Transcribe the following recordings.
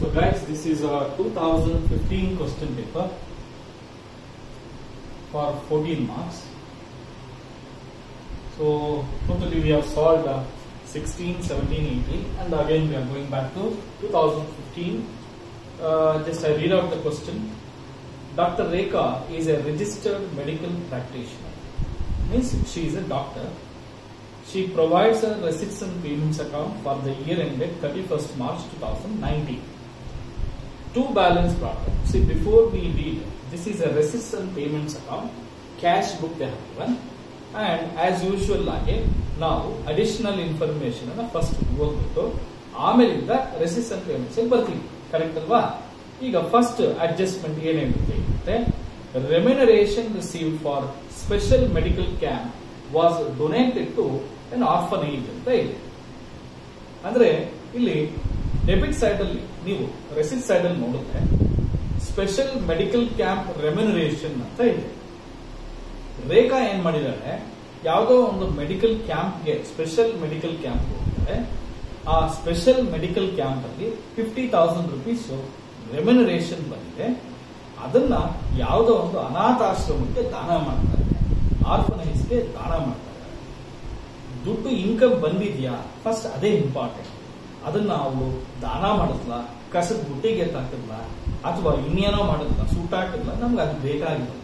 this is a 2015 question paper for 14 marks. So totally we have solved uh, 16, 17, 18 and again we are going back to 2015. Uh, just I read out the question. Dr. Rekha is a registered medical practitioner. Means she is a doctor. She provides a receipts and payments account for the year ended 31st March 2019. Two balance problem. See, before we read, this is a and payments account. Cash book they have given. And as usual ಆಗಿ ನಾವು additional information ಅನ್ನ first ಓದ್ಬಿಟ್ಟು ಆಮೇಲಿಂದ ರೆಸಿಸ್ and payments ಬರ್ತೀವಿ correct ಅಲ್ವಾ ಈಗ first adjustment ಏನೇನಿರುತ್ತೆ remuneration received for special medical camp was donated to orphanage ಅಂತ ಇದೆ ಅಂದ್ರೆ ಇಲ್ಲಿ ಡೆಬಿಟ್ ಸೈಡ್ ಅಲ್ಲಿ ನೀವು ರೆಸಿಟ್ ಸೈಡ್ ಅಲ್ಲಿ ನೋಡಿದ್ರೆ ಸ್ಪೆಷಲ್ ಮೆಡಿಕಲ್ ಕ್ಯಾಂಪ್ ರೆಮ್ಯುನರೇಷನ್ ಅಂತ ಇದೆ. ರೇಖಾ ಏನ್ ಮಾಡಿದಾಳೆ ಯಾವುದೋ ಒಂದು ಮೆಡಿಕಲ್ ಕ್ಯಾಂಪ್ಗೆ ಸ್ಪೆಷಲ್ ಮೆಡಿಕಲ್ ಕ್ಯಾಂಪ್ ಹೋಗ್ತಾರೆ. ಆ ಸ್ಪೆಷಲ್ ಮೆಡಿಕಲ್ ಕ್ಯಾಂಪ್ ಅಲ್ಲಿ ಫಿಫ್ಟಿ ತೌಸಂಡ್ ರುಪೀಸ್ ರೆಮ್ಯುನರೇಷನ್ ಬಂದಿದೆ. ಅದನ್ನ ಯಾವುದೋ ಒಂದು ಅನಾಥಾಶ್ರಮಕ್ಕೆ ದಾನ ಮಾಡ್ತಾರೆ. ಆರ್ಫನೈಸ್ಗೆ ದಾನ ಮಾಡ್ತಾರೆ. ದುಡ್ಡು ಇನ್ಕಮ್ ಬಂದಿದ್ಯಾ? ಫಸ್ಟ್ ಅದೇ ಇಂಪಾರ್ಟೆಂಟ್ ಅದನ್ನ ಅವರು ದಾನ ಮಾಡಿದ್ಲ? ಕಸದ ಬುಟ್ಟಿಗೆ ತಾಕಿದ್ಲ ಅಥವಾ ಇನ್ನೇನೋ ಮಾಡೋದಿಲ್ಲ ಸುಟ್ಟಾಕಿದ್ಲ ನಮ್ಗೆ ಅದು ಬೇಕಾಗಿಲ್ಲ.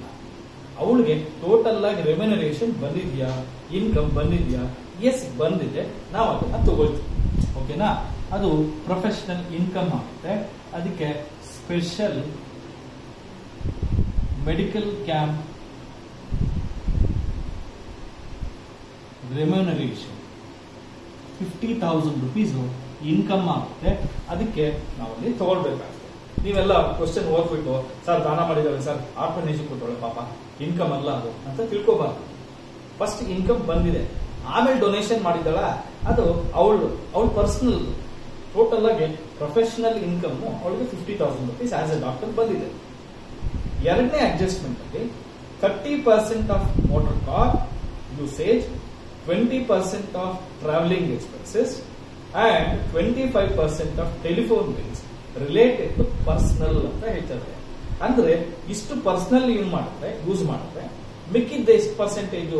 ಅವಳಿಗೆ ಟೋಟಲ್ ಆಗಿ ರೆಮ್ಯುನರೇಷನ್ ಬಂದಿದ್ಯಾ? ಇನ್ಕಮ್ ಬಂದಿದ್ಯಾ? ಎಸ್ ಬಂದಿದೆ. ನಾವು ಅದನ್ನ ತಗೊಳ್ತೀವಿ. ಓಕೆನಾ ಅದು ಪ್ರೊಫೆಷನಲ್ ಇನ್ಕಮ್ ಆಗುತ್ತೆ. ಅದಕ್ಕೆ special medical camp remuneration fifty thousand rupees income ಆಗುತ್ತೆ, ಅದಕ್ಕೆ ನಾವಲ್ಲಿ ತಗೊಳ್ಬೇಕಾಗುತ್ತೆ. ನೀವೆಲ್ಲ ಕ್ವಶನ್ ಓದ್ಬಿಟ್ಟು, ಸರ್, ದಾನ ಮಾಡಿದ್ದಾರೆ, ಸರ್ ಆರ್ಫನೇಜ್ ಕೊಟ್ಟೋಳೆ ಪಾಪ, ಇನ್ಕಮ್ ಅಲ್ಲ ಅದು ಅಂತ ತಿಳ್ಕೊಬಾರ್ದು. ಫಸ್ಟ್ ಇನ್ಕಮ್ ಬಂದಿದೆ. ಆಮೇಲೆ ಡೊನೇಷನ್ ಮಾಡಿದ್ದಾಳ, ಅದು ಅವಳು ಅವಳು ಪರ್ಸನಲ್ ಟೋಟಲ್ ಆಗಿ ಪ್ರೊಫೆಷನಲ್ ಇನ್ಕಮ್ ಅವಳಿಗೆ fifty thousand rupees as a doctor ಬಂದಿದೆ. ಎರಡನೇ ಅಡ್ಜಸ್ಟ್ಮೆಂಟ್ ಅಲ್ಲಿ thirty percent of motor car usage twenty percent of travelling expenses and twenty five percent of telephone bills related to personal ಅಂತ ಹೇಳ್ತಾರೆ. ಅಂದ್ರೆ ಇಷ್ಟು personal use ಮಾಡಿದ್ರೆ use ಮಾಡಿದ್ರೆ ಮಿಕ್ಕಿದ್ದ ಎಷ್ಟು ಪರ್ಸೆಂಟೇಜ್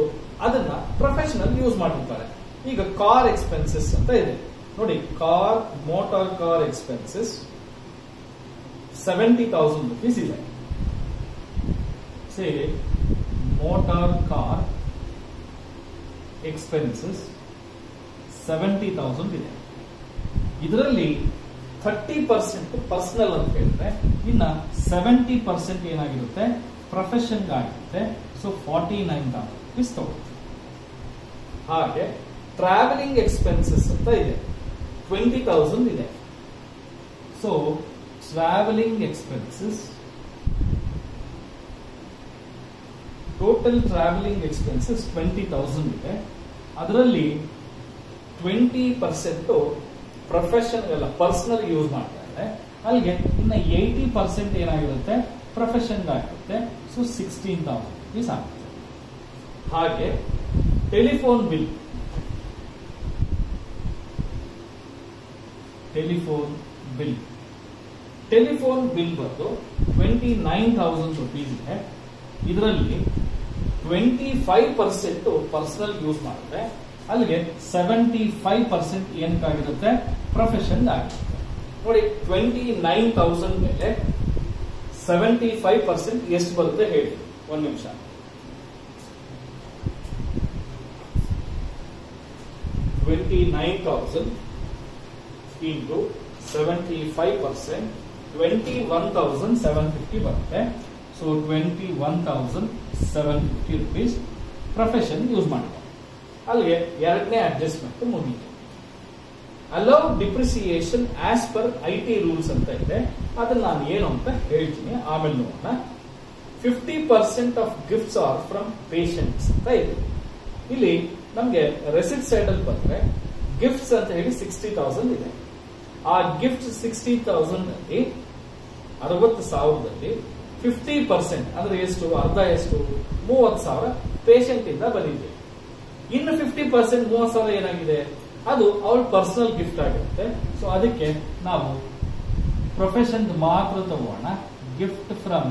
ಅದನ್ನ ಪ್ರೊಫೆಷನಲ್ ಯೂಸ್ ಮಾಡಿರ್ತಾರೆ. ಈಗ ಕಾರ್ ಎಕ್ಸ್ಪೆನ್ಸಸ್ ಅಂತ ಇದೆ. ನೋಡಿ car motor car expenses seventy thousand rupees ಇದೆ. Say motor car expenses seventy thousand ಇದೆ. ಇದರಲ್ಲಿ ಥರ್ಟಿ ಪರ್ಸೆಂಟ್ ಪರ್ಸನಲ್ ಅಂತ ಹೇಳಿದ್ರೆ, ಇನ್ನ ಸೆವೆಂಟಿ ಪರ್ಸೆಂಟ್ ಏನಾಗಿರುತ್ತೆ? ಪ್ರೊಫೆಷನ್ ಆಗಿರುತ್ತೆ. ಸೊ ಫಾರ್ಟಿ ನೈನ್ ರುಪೀಸ್ ತಗೊಳ್ತೀವಿ ಹಾಗೆ ಟ್ರಾವೆಲಿಂಗ್ ಎಕ್ಸ್ಪೆನ್ಸಸ್ ಅಂತ ಇದೆ. ಟ್ವೆಂಟಿ ತೌಸಂಡ್ ಇದೆ. So travelling expenses total travelling expenses twenty thousand ಇದೆ. ಅದರಲ್ಲಿ ಟ್ವೆಂಟಿ ಪರ್ಸೆಂಟ್ ಪ್ರೊಫೆಷನ್ ಎಲ್ಲ ಪರ್ಸನಲ್ ಯೂಸ್ ಮಾಡ್ತಾರೆ ಅಲ್ಲಿಗೆ ಇನ್ನು ಏಯ್ಟಿ ಪರ್ಸೆಂಟ್ ಏನಾಗಿರುತ್ತೆ? ಪ್ರೊಫೆಷನ್ ಆಗಿರುತ್ತೆ ಸೊ ಸಿಕ್ಸ್ಟೀನ್ ತೌಸಂಡ್ ರುಪೀಸ್ ಆಗುತ್ತೆ. ಹಾಗೆ telephone bill telephone bill telephone bill ಬಂದು ಟ್ವೆಂಟಿ ನೈನ್ ಥೌಸಂಡ್ ರುಪೀಸ್ ಇದೆ. ಇದರಲ್ಲಿ twenty five percent personal use ಮಾಡಿದ್ರೆ ಅಲ್ಲಿಗೆ ಸೆವೆಂಟಿ ಫೈವ್ ಪರ್ಸೆಂಟ್ ಏನಕ್ಕಾಗಿರುತ್ತೆ ಪ್ರೊಫೆಷನ್ ಆಗಿರುತ್ತೆ ನೋಡಿ ಟ್ವೆಂಟಿ ನೈನ್ ತೌಸಂಡ್ ಮೇಲೆ ಸೆವೆಂಟಿ ಫೈವ್ ಪರ್ಸೆಂಟ್ ಎಷ್ಟು ಬರುತ್ತೆ ಹೇಳಿ, ಒಂದು ನಿಮಿಷ. Twenty nine thousand into seventy five percent twenty one thousand seven fifty ಬರುತ್ತೆ so twenty one thousand seven fifty rupees profession use ಮಾಡಿದ್ದಾರೆ ಅಲ್ಲಿಗೆ ಎರಡನೇ ಅಡ್ಜಸ್ಟ್ಮೆಂಟ್ ಮುಗೀತು. Allow depreciation as per I T rules ಅಂತ ಇದೆ. ಅದನ್ನ ನಾನು ಏನು ಅಂತ ಹೇಳ್ತೀನಿ. ಆಮೇಲೆ ನೋಡೋಣ. Fifty percent of gifts are from patients ಅಂತ ಇದೆ. ಇಲ್ಲಿ ನಮಗೆ ರೆಸಿಟ್ ಸೈಡ್ ಅಲ್ಲಿ ಬಂದ್ರೆ ಗಿಫ್ಟ್ಸ್ ಅಂತ ಹೇಳಿ ಸಿಕ್ಸ್ಟಿ ತೌಸಂಡ್ ಇದೆ. ಆ ಗಿಫ್ಟ್ ಸಿಕ್ಸ್ಟಿ ತೌಸಂಡ್ ಅಲ್ಲಿ ಅರವತ್ತು ಸಾವಿರದಲ್ಲಿ ಫಿಫ್ಟಿ ಪರ್ಸೆಂಟ್ ಅಂದ್ರೆ ಎಷ್ಟು, ಅರ್ಧ ಎಷ್ಟು, ಮೂವತ್ತು ಸಾವಿರ ಪೇಷಂಟ್ ಇಂದ ಬಂದಿದೆ. ಇನ್ನು ಫಿಫ್ಟಿ ಪರ್ಸೆಂಟ್ ಬೋನಸ್ ಏನಾಗಿದೆ? ಅದು ಅವಳ ಪರ್ಸನಲ್ ಗಿಫ್ಟ್ ಆಗಿರುತ್ತೆ. ಸೊ ಅದಕ್ಕೆ ನಾವು ಪ್ರೊಫೆಷನ್ ಮಾತ್ರ ತಗೋಣ. Gift from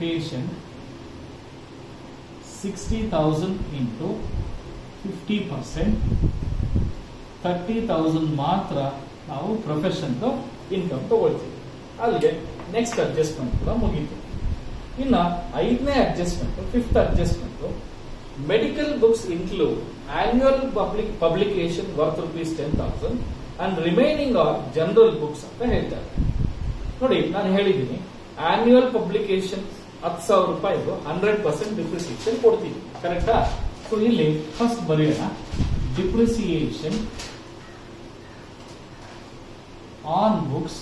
patient sixty thousand into fifty percent thirty thousand ಮಾತ್ರ ನಾವು ಪ್ರೊಫೆಷನ್ದು ಇನ್ಕಮ್ ತಗೊಳ್ತೀವಿ. ಅಲ್ಲಿಗೆ ನೆಕ್ಸ್ಟ್ ಅಡ್ಜಸ್ಟ್ಮೆಂಟ್ ಕೂಡ ಮುಗೀತು. ಇನ್ನ ಐದನೇ adjustment fifth adjustment medical books include annual public publication worth rupees ten thousand remaining remaining are books ಅಂತ ಹೇಳ್ತಾರೆ. ನೋಡಿ, ನಾನು ಹೇಳಿದ್ದೀನಿ ಆನ್ಯುವಲ್ ಪಬ್ಲಿಕೇಶನ್ ಹತ್ತು ಸಾವಿರ ರೂಪಾಯಿದು ಹಂಡ್ರೆಡ್ ಪರ್ಸೆಂಟ್ ಡಿಪ್ರಿಸಿಯೇಷನ್ ಕೊಡ್ತೀವಿ ಕರೆಕ್ಟಾ ಸೊ ಇಲ್ಲಿ ಫಸ್ಟ್ ಬರೆಯೋಣ. ಡಿಪ್ರಿಸಿಯೇಷನ್ ಆನ್ ಬುಕ್ಸ್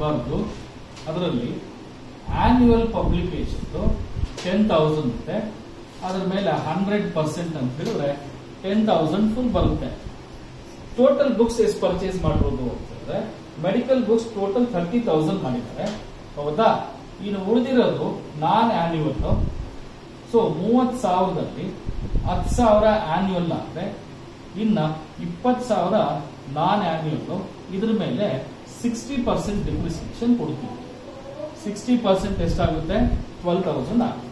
ಬರೆದು ಅದರಲ್ಲಿ ಆನ್ಯುವಲ್ ಪಬ್ಲಿಕೇಶನ್ ಟೆನ್ ತೌಸಂಡ್ ಇದೆ ಅದ್ರ ಮೇಲೆ ಹಂಡ್ರೆಡ್ ಪರ್ಸೆಂಟ್ ಅಂತ ಹೇಳಿದ್ರೆ ಟೆನ್ ತೌಸಂಡ್ ಫುಲ್ ಬರುತ್ತೆ. ಟೋಟಲ್ ಬುಕ್ಸ್ ಎಷ್ಟು ಪರ್ಚೇಸ್ ಮಾಡಿರೋದು ಅಂತಂದ್ರೆ medical books total thirty thousand ಮಾಡಿದ್ದಾರೆ. ಹೌದಾ? ಇನ್ನು ಉಳಿದಿರೋದು ನಾನ್ ಆನ್ಯುವಲ್ ಸೊ ಮೂವತ್ ಸಾವಿರದಲ್ಲಿ ಹತ್ತು ಸಾವಿರ ಆನ್ಯುವಲ್ ಆದ್ರೆ, ಇನ್ನ ಇಪ್ಪತ್ತು ಸಾವಿರ ನಾನ್ ಆನ್ಯುವಲ್ ಇದ್ರ ಮೇಲೆ ಸಿಕ್ಸ್ಟಿ ಪರ್ಸೆಂಟ್ ಡಿಪ್ರಿಸಿಯೇಷನ್ ಕೊಡ್ತೀವಿ. ಸಿಕ್ಸ್ಟಿ ಪರ್ಸೆಂಟ್ ಎಷ್ಟಾಗುತ್ತೆ? ಟ್ವೆಲ್ ತೌಸಂಡ್ ಆಗುತ್ತೆ.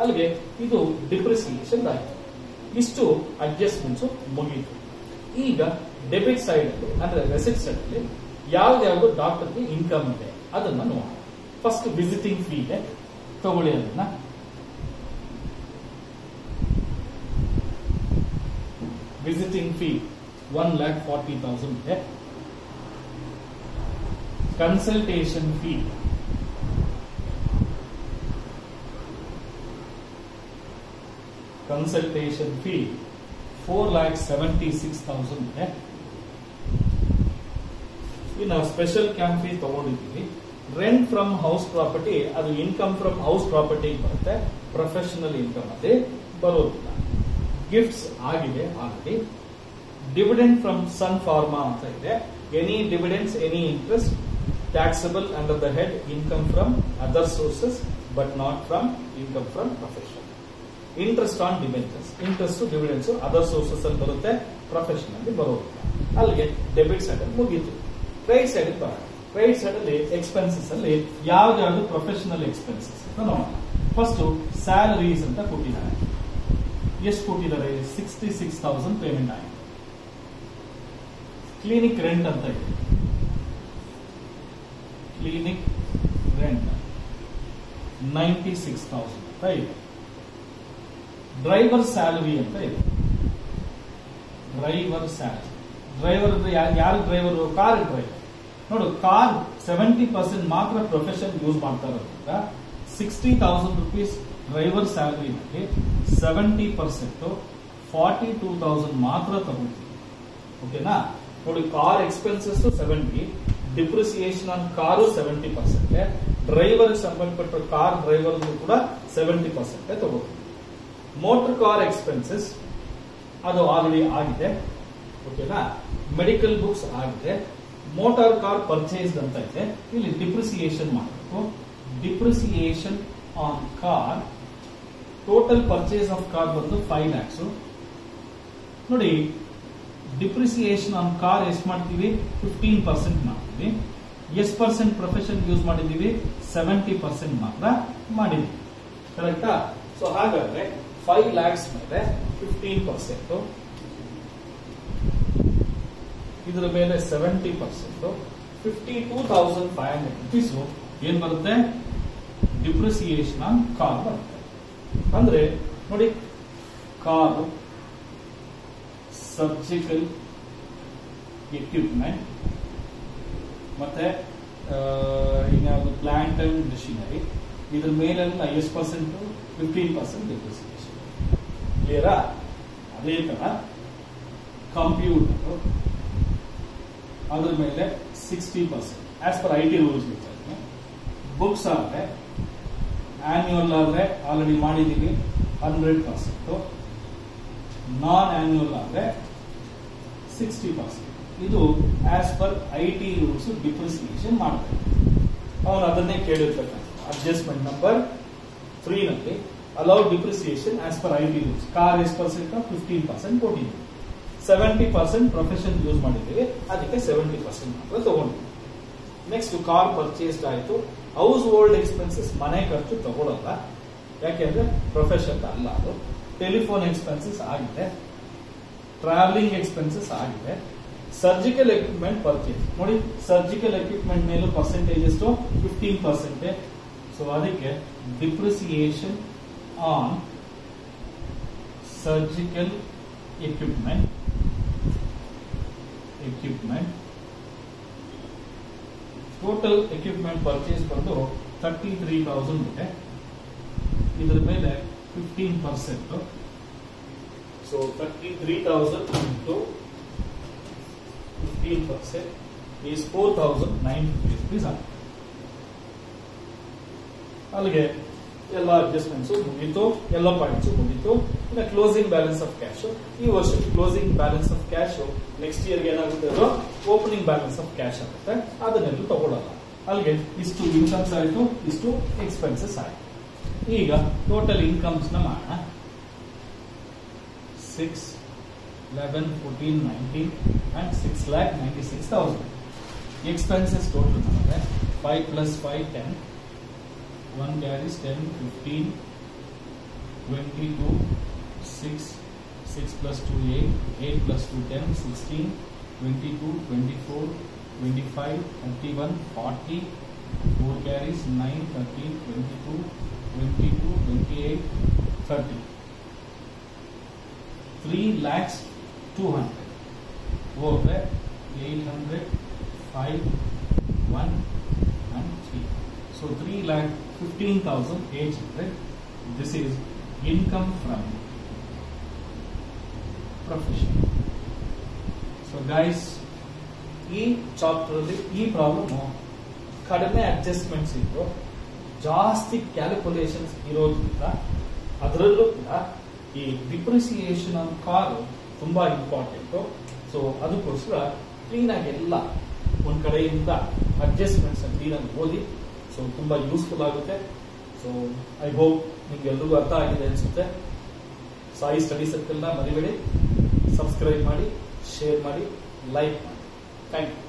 ಅಲ್ಲಿಗೆ ಇದು ಡಿಪ್ರಿಸಿಯೇಷನ್ ಆಯಿತು. ಇಷ್ಟು ಅಡ್ಜಸ್ಟ್ಮೆಂಟ್ಸ್ ಮುಗೀತು ಈಗ ಡೆಬಿಟ್ ಸೈಡ್ ಅಲ್ಲಿ, ಅಂದ್ರೆ ರೆಸಿಟ್ ಸೈಡ್ ಅಲ್ಲಿ ಯಾವ್ದಾವ್ದು ಡಾಕ್ಟರ್ಗೆ ಇನ್ಕಮ್ ಇದೆ. ಅದನ್ನ ನೋಡೋಣ. ಫಸ್ಟ್ ವಿಸಿಟಿಂಗ್ ಫೀ ಇದೆ. ತಗೊಳ್ಳಿ ಅದನ್ನ. Visiting fee one lakh forty thousand ಇದೆ. Consultation fee consultation fee four lakh seventy six ಈ ನಾವು ಸ್ಪೆಷಲ್ ಕ್ಯಾಂಪ್ ಫೀಸ್ ತಗೊಂಡಿದ್ದೀವಿ. ರೆಂಟ್ ಫ್ರಮ್ ಹೌಸ್ ಪ್ರಾಪರ್ಟಿ ಅದು ಇನ್ಕಮ್ ಫ್ರಮ್ ಹೌಸ್ ಪ್ರಾಪರ್ಟಿ ಬರುತ್ತೆ. ಪ್ರೊಫೆಷನಲ್ ಇನ್ಕಮ್ ಅದೇ ಬರೋದಿಲ್ಲ. ಗಿಫ್ಟ್ಸ್ ಆಗಿದೆ, already. Dividend from Sun Pharma ಅಂತ ಇದೆ. Any dividends any interest taxable under the head income from other sources but not from income from profession interest on debentures interest dividends other sources ಅಲ್ಲಿ ಬರುತ್ತೆ profession ಅಲ್ಲಿ ಬರೋದಿಲ್ಲ. ಅಲ್ಲಿಗೆ debit side ಅಲ್ಲಿ ಮುಗೀತು. Credit side ಬರೋಣ. ಕ್ರೆಡಿಟ್ ಸೈಡ್ ಅಲ್ಲಿ expenses ಅಲ್ಲಿ ಯಾವ್ದಾವ್ದು ಪ್ರೊಫೆಷನಲ್ ಎಕ್ಸ್ಪೆನ್ಸಸ್ ಅಂತ ನೋಡೋಣ. ಫಸ್ಟ್ ಸ್ಯಾಲರೀಸ್ ಅಂತ ಕೊಟ್ಟಿದ್ದಾರೆ. ಎಷ್ಟು ಕೊಟ್ಟಿದ್ದಾರೆ? ಸಿಕ್ಸ್ಟಿ ಸಿಕ್ಸ್ ತೌಸಂಡ್ ಪೇಮೆಂಟ್ ಆಗಿದೆ ಕ್ಲಿನಿಕ್ ರೆಂಟ್ ಅಂತ ಇದೆ. Clinic rent ninety six thousand ಅಂತ ಇದೆ. ಡ್ರೈವರ್ ಸ್ಯಾಲರಿ ಅಂತ ಇದೆ. ಡ್ರೈವರ್ ಸ್ಯಾಲರಿ ಡ್ರೈವರ್ ಯಾರು ಡ್ರೈವರು ಕಾರ್ ಡ್ರೈವರ್ ನೋಡು ಕಾರ್ ಸೆವೆಂಟಿ ಪರ್ಸೆಂಟ್ ಮಾತ್ರ ಪ್ರೊಫೆಷನ್ ಯೂಸ್ ಮಾಡ್ತಾ ಇರೋದ್ರಿಂದ sixty thousand rupees driver ಸ್ಯಾಲರಿನಲ್ಲಿ seventy percent forty two thousand ಮಾತ್ರ ತಗೊಳ್ತೀವಿ ಓಕೆನಾ ನೋಡಿ car expenses seventy depreciation on car seventy percent driver ಸಂಬಂಧಪಟ್ಟ ಕಾರ್ ಡ್ರೈವರ್ ಕೂಡ ಸೆವೆಂಟಿ ಪರ್ಸೆಂಟ್ ತಗೋತೀವಿ ಮೋಟರ್ ಕಾರ್ ಎಕ್ಸ್ಪೆನ್ಸಸ್ ಅದು ಆಲ್ರೆಡಿ ಆಗಿದೆ. ಓಕೆನಾ ಮೆಡಿಕಲ್ ಬುಕ್ಸ್ ಆಗಿದೆ. ಮೋಟಾರ್ ಕಾರ್ ಪರ್ಚೇಸ್ ಅಂತ ಇದೆ. ಇಲ್ಲಿ ಡಿಪ್ರಿಸಿಯೇಷನ್ ಮಾಡಬೇಕು. Depreciation on car total purchase of car ಬಂದು ಫೈವ್ ಲ್ಯಾಕ್ಸ್ ನೋಡಿ ಡಿಪ್ರಿಸಿಯೇಷನ್ ಆನ್ ಕಾರ್ ಎಷ್ಟು ಮಾಡ್ತೀವಿ? ಫಿಫ್ಟೀನ್ ಪರ್ಸೆಂಟ್ ಮಾಡ್ತೀವಿ. ಎಷ್ಟು ಪರ್ಸೆಂಟ್ ಪ್ರೊಫೆಷನ್ ಯೂಸ್ ಮಾಡಿದೀವಿ ಸೆವೆಂಟಿ ಪರ್ಸೆಂಟ್ ಮಾತ್ರ ಮಾಡಿದ್ವಿ ಕರೆಕ್ಟಾ ಸೊ ಹಾಗಾದ್ರೆ ಫೈವ್ ಲ್ಯಾಕ್ಸ್ ಮೇಲೆ ಫಿಫ್ಟೀನ್ ಪರ್ಸೆಂಟ್ ಇದರ ಮೇಲೆ seventy percent fifty two thousand five hundred rupees ಏನ್ ಬರುತ್ತೆ? ಡಿಪ್ರಿಸಿಯೇಷನ್ ಆನ್ ಕಾರ್ ಬರುತ್ತೆ. ಅಂದ್ರೆ, ನೋಡಿ, ಕಾರು ಸರ್ಜಿಕಲ್ ಎಕ್ವಿಪ್ಮೆಂಟ್ ಮತ್ತೆ ಇನ್ಯಾವುದು ಪ್ಲಾಂಟ್ ಅಂಡ್ ಮಿಷಿನರಿ ಇದ್ರ ಮೇಲೆಲ್ಲ ಎಷ್ಟು ಪರ್ಸೆಂಟ್ ಫಿಫ್ಟೀನ್ ಪರ್ಸೆಂಟ್ ಡಿಪ್ರಿಸಿಯೇಷನ್ ಕ್ಲಿಯರಾ ಅದೇ ತರ ಕಂಪ್ಯೂಟರ್ ಅದ್ರ ಮೇಲೆ sixty percent as per I T rules books ಆದ್ರೆ ಆನ್ಯುವಲ್ ಆದ್ರೆ ಆಲ್ರೆಡಿ ಮಾಡಿದೀವಿ ಹಂಡ್ರೆಡ್ ಪರ್ಸೆಂಟ್ ನಾನ್ ಆನ್ಯುವಲ್ ಆದ್ರೆ ಸಿಕ್ಸ್ಟಿ ಪರ್ಸೆಂಟ್ ಇದು as per I T rules depreciation ಮಾಡ್ತಾರೆ ಅವನು ಅದನ್ನೇ ಕೇಳಿರ್ತಕ್ಕಂಥ adjustment number three depreciation as per I T rules car ಎಷ್ಟು percent fifteen percent ಕೊಟ್ಟಿದ್ದೀವಿ ಸೆವೆಂಟಿ ಪರ್ಸೆಂಟ್ ಪ್ರೊಫೆಷನ್ ಯೂಸ್ ಮಾಡಿದ್ದೀವಿ. ಅದಕ್ಕೆ ಸೆವೆಂಟಿ ಪರ್ಸೆಂಟ್ ಮಾತ್ರ ತಗೊಂಡ್ವಿ. ನೆಕ್ಸ್ಟ್ ಕಾರ್ ಪರ್ಚೇಸ್ಡ್ ಆಯಿತು. ಹೌಸ್ ಹೋಲ್ಡ್ ಎಕ್ಸ್ಪೆನ್ಸಸ್ ಮನೆ ಖರ್ಚು ತಗೊಳ್ಳಲ್ಲ ಯಾಕೆಂದ್ರೆ ಪ್ರೊಫೆಷನ್ ಅಲ್ಲ ಅದು. ಟೆಲಿಫೋನ್ ಎಕ್ಸ್ಪೆನ್ಸಸ್ ಆಗಿದೆ. ಟ್ರಾವೆಲಿಂಗ್ ಎಕ್ಸ್ಪೆನ್ಸಸ್ ಆಗಿದೆ. ಸರ್ಜಿಕಲ್ ಎಕ್ವಿಪ್ಮೆಂಟ್ ಪರ್ಚೇಸ್ ನೋಡಿ ಸರ್ಜಿಕಲ್ ಎಕ್ವಿಪ್ಮೆಂಟ್ ಮೇಲೂ ಪರ್ಸೆಂಟೇಜ್ ಎಷ್ಟು? ಫಿಫ್ಟೀನ್ ಪರ್ಸೆಂಟೇಜ್ ಸೊ ಅದಕ್ಕೆ depreciation on surgical equipment equipment total equipment purchase ಬಂದು ತರ್ಟಿ ತ್ರೀ ತೌಸಂಡ್ ಇದೆ ಇದರ ಮೇಲೆ fifteen percent so thirty three thousand into fifteen percent is four thousand nine fifty rupees ಆಗುತ್ತೆ ಅಲ್ಲಿಗೆ ಎಲ್ಲ ಅಡ್ಜಸ್ಟ್ಮೆಂಟ್ಸ್ ಮುಗೀತು, ಎಲ್ಲ ಪಾಯಿಂಟ್ಸ್ ಮುಗೀತು. ಇನ್ನು ಕ್ಲೋಸಿಂಗ್ ಬ್ಯಾಲೆನ್ಸ್ ಆಫ್ ಕ್ಯಾಶ್ ಈ ವರ್ಷ closing balance of cash next ಇಯರ್ಗೆ ಏನಾಗುತ್ತೆ ಅದು? ಓಪನಿಂಗ್ ಬ್ಯಾಲೆನ್ಸ್ ಆಫ್ ಕ್ಯಾಶ್ ಆಗುತ್ತೆ. ಅದನ್ನೆಲ್ಲೂ ತಗೊಳ್ಳಲ್ಲ ಅಲ್ಲಿಗೆ ಇಷ್ಟು ಇನ್ಕಮ್ಸ್ ಆಯಿತು, ಇಷ್ಟು ಎಕ್ಸ್ಪೆನ್ಸಸ್ ಆಯಿತು. ಈಗ ಟೋಟಲ್ ಇನ್ಕಮ್ಸ್ನ ಮಾಡೋಣ. Six eleven fourteen nineteen and six lakh ninety six thousand expenses total ಮಾಡಿದ್ರೆ five plus five ten one carries ten fifteen twenty two six six plus two eight eight plus two ten sixteen twenty two twenty four twenty five thirty one forty four carries nine thirty twenty two twenty two twenty eight thirty three lakhs two hundred ಹೋದ್ರೆ eight hundred five one and 3. So 3 lakh 15,800. This is income from profession. So guys, ಈ chapter ಅಲ್ಲಿ ಈ problem ಕಡಿಮೆ adjustments ಇದ್ದು ಜಾಸ್ತಿ calculations ಇರೋದ್ರಿಂದ ಅದರಲ್ಲೂ ಕೂಡ ಈ ಡಿಪ್ರಿಸಿಯೇಷನ್ ಆನ್ ಕಾರ್ ತುಂಬಾ ಇಂಪಾರ್ಟೆಂಟ್ ಸೊ ಅದಕ್ಕೋಸ್ಕರ ಕ್ಲೀನಾಗಿ ಎಲ್ಲ ಒಂದ್ ಕಡೆಯಿಂದ ಅಡ್ಜಸ್ಟ್ಮೆಂಟ್ಸ್ ಕ್ಲೀನಾಗಿ ಓದಿ ಸೊ ತುಂಬಾ ಯೂಸ್ಫುಲ್ ಆಗುತ್ತೆ. ಸೊ ಐ ಹೋಪ್ ನಿಮ್ಗೆ ಎಲ್ರಿಗೂ ಅರ್ಥ ಆಗಿದೆ ಅನ್ಸುತ್ತೆ. ಸಾಯಿ ಸ್ಟಡಿ ಸರ್ಕಲ್ನ ಮರಿಬೇಡಿ. ಸಬ್ಸ್ಕ್ರೈಬ್ ಮಾಡಿ ಶೇರ್ ಮಾಡಿ ಲೈಕ್ ಮಾಡಿ. Thank you